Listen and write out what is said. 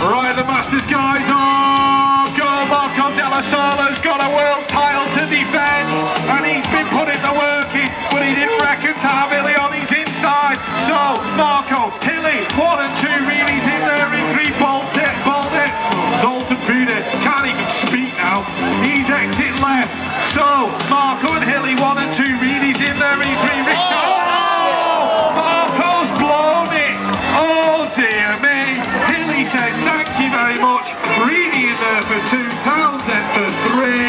Right, the Masters guys are oh. Marco Della Solo's got a world title to defend and he's been putting the work in, but he didn't reckon to have Illy on his inside. So, Marco, Hilly, one and two Reedy's in there in three, bolt it, bolt it. Zoltan Buda can't even speak now. He's exit left. So, Marco and Hilly, one and two. Says thank you very much. Reedy in there for two, Townsend for three.